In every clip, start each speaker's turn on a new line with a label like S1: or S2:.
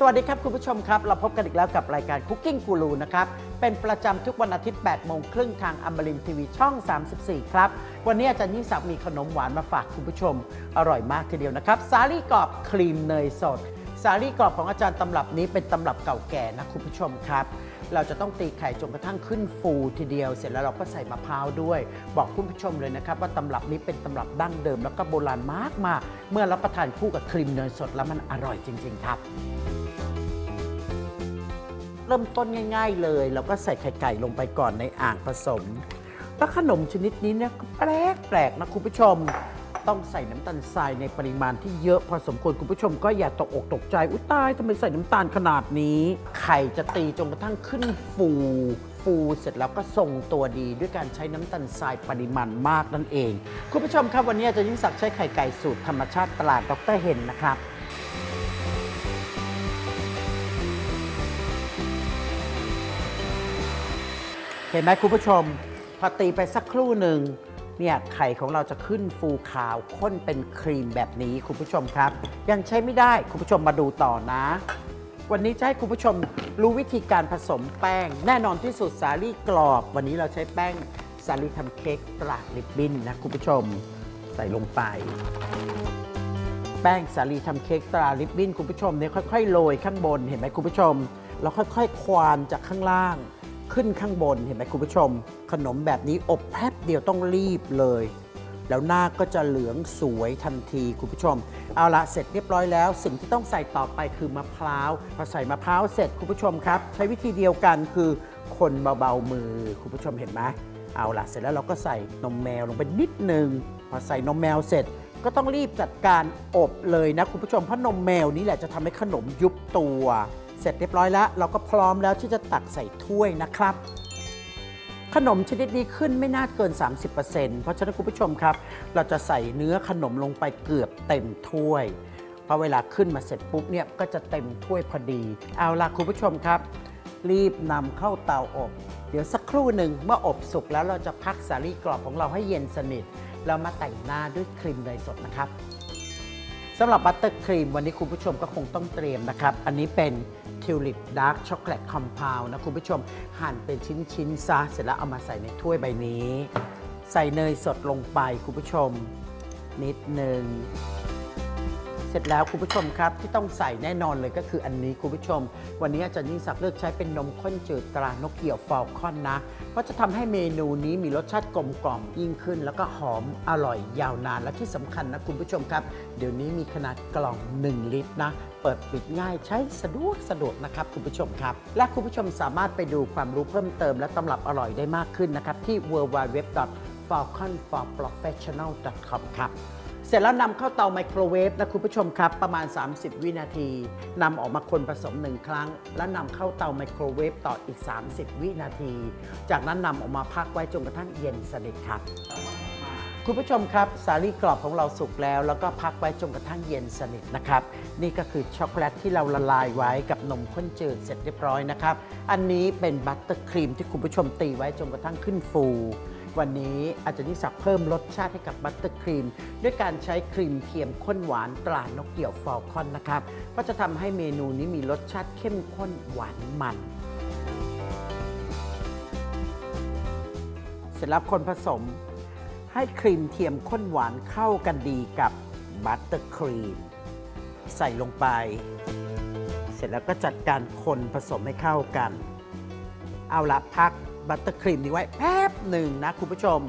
S1: สวัสดีครับคุณผู้ชมครับ เราพบกันอีกแล้วกับรายการ Cooking Guru นะครับ เป็นประจำทุกวันอาทิตย์ 8 โมงครึ่งทางอมรินทีวีช่อง 34 ครับ วันนี้อาจารย์ยิ่งศักดิ์มีขนมหวานมาฝากคุณผู้ชม อร่อยมากทีเดียวนะครับ สาลี่กรอบครีมเนยสด สาลี่กรอบของอาจารย์ตำรับนี้เป็นตำรับเก่าแก่นะคุณผู้ชมครับเราจะต้องตีไข่จนกระทั่งขึ้นฟูทีเดียว เสร็จแล้วเราก็ใส่มะพร้าวด้วย บอกคุณผู้ชมเลยนะครับ ว่าตำรับนี้เป็นตำรับดั้งเดิม แล้วก็โบราณมากมากๆเมื่อรับประทานคู่กับครีมเนยสดแล้วมันอร่อยจริง ๆ ครับ เริ่มต้นง่ายๆเลย เราก็ใส่ไข่ไก่ลงไปก่อนในอ่างผสม แล้วขนมชนิดนี้เนี่ยก็แปลกแปลกๆนะคุณผู้ชม ต้องใส่น้ำตาลทรายในปริมาณที่เยอะพอสมควรคุณผู้ชม ก็อย่าตกอกตกใจอุ้ยตายทำไมใส่น้ำตาลขนาดนี้ ไข่จะตีจนกระทั่งขึ้นฟูฟูเสร็จแล้วก็ทรงตัวดีด้วยการใช้น้ำตาลทรายปริมาณมากนั่นเอง คุณผู้ชมครับวันนี้อาจารย์ยิ่งศักดิ์ใช้ไข่ไก่สูตรธรรมชาติตลาดดรเฮนนะครับ เห็นไหมคุณผู้ชม พอตีไปสักครู่หนึ่งเนี่ยไข่ของเราจะขึ้นฟูขาวข้นเป็นครีมแบบนี้คุณผู้ชมครับ ยังใช้ไม่ได้คุณผู้ชมมาดูต่อนะ วันนี้จะให้คุณผู้ชมรู้วิธีการผสมแป้ง แน่นอนที่สุดสาลี่กรอบ วันนี้เราใช้แป้งสาลี่ทำเค้กตราดลิบบินนะคุณผู้ชมใส่ลงไป แป้งสาลีทำเค้กตราลิบบินคุณผู้ชมเนี่ยค่อยๆโรยข้างบนเห็นไหมคุณผู้ชมแล้วค่อยๆควานจากข้างล่าง ขึ้นข้างบนเห็นไหมคุณผู้ชม ขนมแบบนี้อบแป๊บเดียวต้องรีบเลย แล้วหน้าก็จะเหลืองสวยทันทีคุณผู้ชม เอาละเสร็จเรียบร้อยแล้ว สิ่งที่ต้องใส่ต่อไปคือมะพร้าวพอใส่มะพร้าวเสร็จคุณผู้ชมครับ ใช้วิธีเดียวกันคือคนเบาๆมือคุณผู้ชมเห็นไหมเอาละเสร็จแล้วเราก็ใส่นมแมวลงไปนิดนึงพอใส่นมแมวเสร็จก็ต้องรีบจัดการอบเลยนะคุณผู้ชมเพราะนมแมวนี้แหละจะทำให้ขนมยุบตัว เสร็จเรียบร้อยแล้ว เราก็พร้อมแล้วที่จะตักใส่ถ้วยนะครับ ขนมชนิดนี้ขึ้นไม่น่าเกิน 30%เพราะฉะนั้นคุณผู้ชมครับ เราจะใส่เนื้อขนมลงไปเกือบเต็มถ้วยพอเวลาขึ้นมาเสร็จปุ๊บเนี่ยก็จะเต็มถ้วยพอดี เอาล่ะคุณผู้ชมครับ รีบนำเข้าเตาอบ เดี๋ยวสักครู่หนึ่งเมื่ออบสุกแล้วเราจะพักสาลี่กรอบของเราให้เย็นสนิทแล้วมาแต่งหน้าด้วยครีมเนยสดนะครับ สำหรับบัตเตอร์ครีมวันนี้คุณผู้ชมก็คงต้องเตรียมนะครับ อันนี้เป็นทิวลิป dark chocolate compound นะคุณผู้ชมหั่นเป็นชิ้นๆซะเสร็จแล้วเอามาใส่ในถ้วยใบนี้ ใส่เนยสดลงไปคุณผู้ชม นิดหนึ่ง เสร็จแล้วคุณผู้ชมครับที่ต้องใส่แน่นอนเลยก็คืออันนี้คุณผู้ชม วันนี้อาจารย์ยิ่งศักดิ์เลือกใช้เป็นนมข้นจืดตรานกเหยี่ยวฟอลคอนนะ เพราะจะทำให้เมนูนี้มีรสชาติกลมกล่อมยิ่งขึ้น แล้วก็หอมอร่อยยาวนานและที่สำคัญนะคุณผู้ชมครับ เดี๋ยวนี้มีขนาดกล่อง 1 ลิตรนะ เปิดปิดง่ายใช้สะดวกสะดวกนะครับคุณผู้ชมครับ และคุณผู้ชมสามารถไปดูความรู้เพิ่มเติม และตำรับอร่อยได้มากขึ้นนะครับที่ www.falconforprofessional.com ครับ เสร็จแล้วนำเข้าเตาไมโครเวฟนะคุณผู้ชมครับ ประมาณ 30 วินาทีนำออกมาคนผสมหนึ่งครั้ง แล้วนำเข้าเตาไมโครเวฟต่ออีก 30 วินาที จากนั้นนำออกมาพักไว้จนกระทั่งเย็นสนิทครับ คุณผู้ชมครับ สาลี่กรอบของเราสุกแล้ว แล้วก็พักไว้จนกระทั่งเย็นสนิทนะครับ นี่ก็คือช็อกโกแลตที่เราละลายไว้กับนมข้นจืดเสร็จเรียบร้อยนะครับ อันนี้เป็นบัตเตอร์ครีมที่คุณผู้ชมตีไว้จนกระทั่งขึ้นฟู วันนี้อาจารย์ยิ่งศักดิ์เพิ่มรสชาติให้กับบัตเตอร์ครีม ด้วยการใช้ครีมเทียมข้นหวานตรานกเหยี่ยวฟอลคอนนะครับ ก็จะทำให้เมนูนี้มีรสชาติเข้มข้นหวานมัน เสร็จแล้วคนผสม ให้ครีมเทียมข้นหวานเข้ากันดีกับบัตเตอร์ครีม ใส่ลงไป เสร็จแล้วก็จัดการคนผสมให้เข้ากัน เอาละพัก บัตเตอร์ครีมนี้ไว้แป๊บหนึ่งนะคุณผู้ชม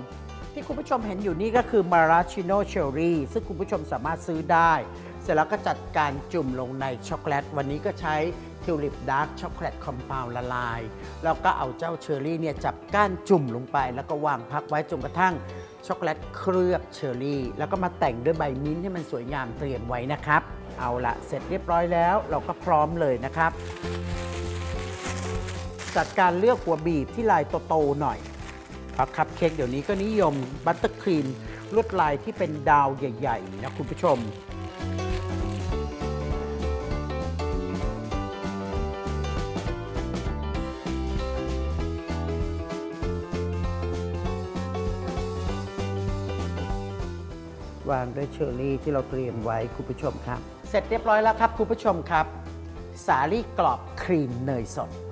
S1: ที่คุณผู้ชมเห็นอยู่นี่ก็คือ maraschino cherry ซึ่งคุณผู้ชมสามารถซื้อได้ เสร็จแล้วก็จัดการจุ่มลงในช็อกโกแลต วันนี้ก็ใช้ทิวลิป dark chocolate compound ละลาย แล้วก็เอาเจ้าเชอร์รี่เนี่ยจับก้านจุ่มลงไป แล้วก็วางพักไว้จนกระทั่งช็อกโกแลตเคลือบเชอร์รี่ แล้วก็มาแต่งด้วยใบมิ้นท์ให้มันสวยงามเตรียมไว้นะครับ เอาละเสร็จเรียบร้อยแล้วเราก็พร้อมเลยนะครับ จัดการเลือกหัวบีบที่ลายโตๆหน่อยเพราะคัพเค้กเดี๋ยวนี้ก็นิยมบัตเตอร์ครีมลวดลายที่เป็นดาวใหญ่ ๆ นะคุณผู้ชมวางด้วยเชอร์รี่ที่เราเตรียมไว้คุณผู้ชมครับ เสร็จเรียบร้อยแล้วครับคุณผู้ชมครับ สาลี่กรอบครีมเนยสด